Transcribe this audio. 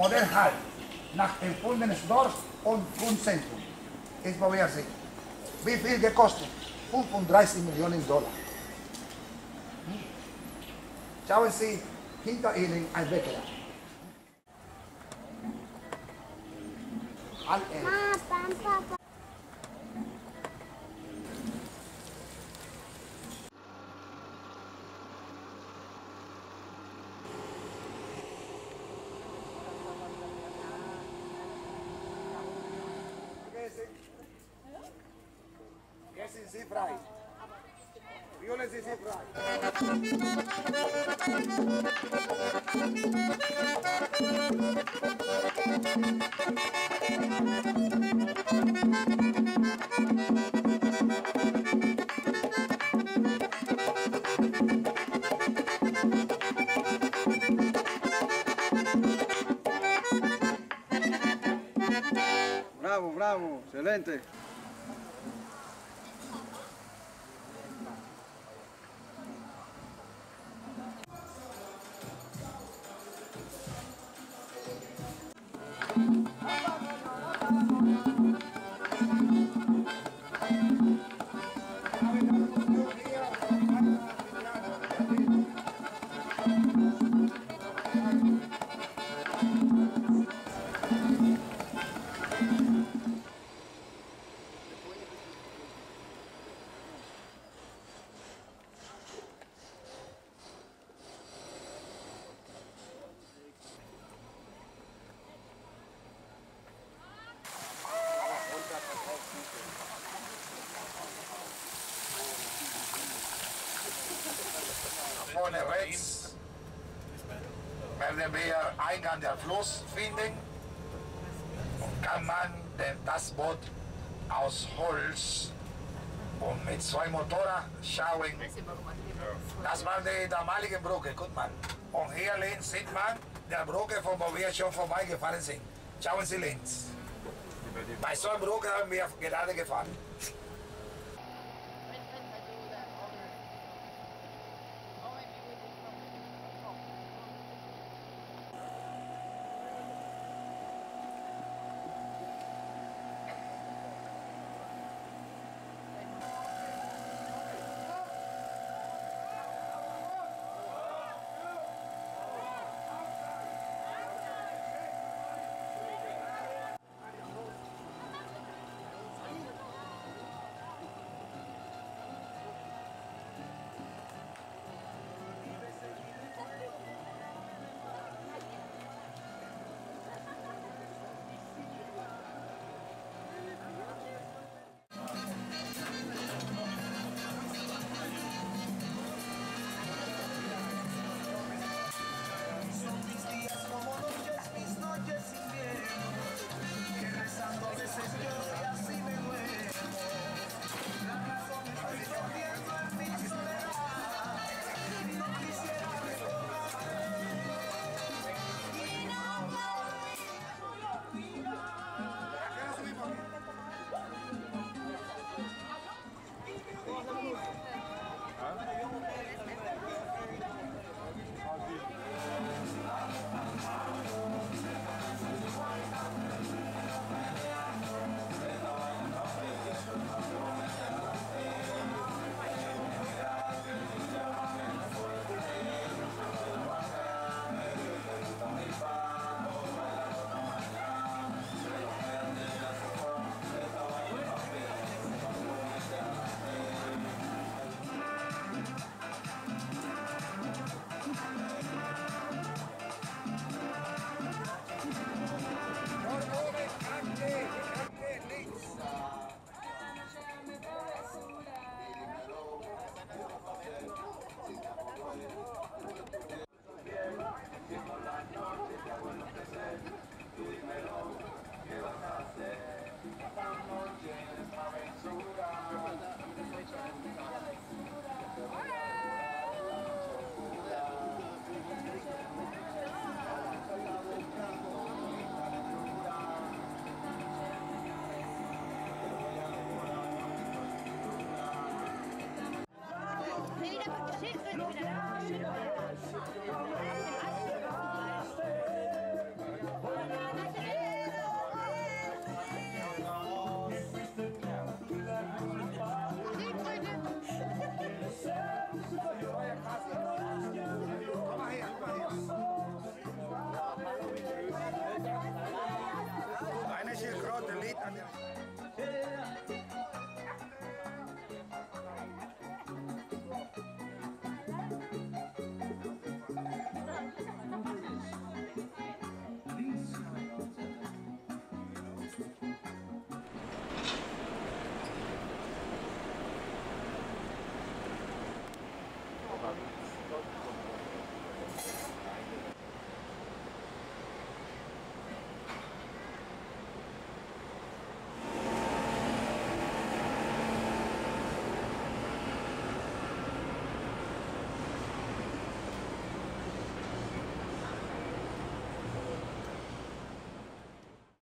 Modellhall nach empfundenes Dorf und Grundzentrum. Jetzt probieren Sie. Wie viel gekostet? 35 Millionen Dollar. Schauen Sie hinter Ihnen ein Wettbewerb. All elf. Papa, sí, fray. Frijoles sí, sí, fray. Bravo, bravo, excelente. Vorne rechts wir Eingang der Fluss finden kann man denn das Boot aus Holz und mit zwei Motoren schauen. Das war die damalige Brücke, guck mal. Und hier links sieht man der Brücke, von wo wir schon vorbeigefahren sind. Schauen Sie links. Bei so einer Brücke haben wir gerade gefahren. Einer ist hier gerade der Lied an.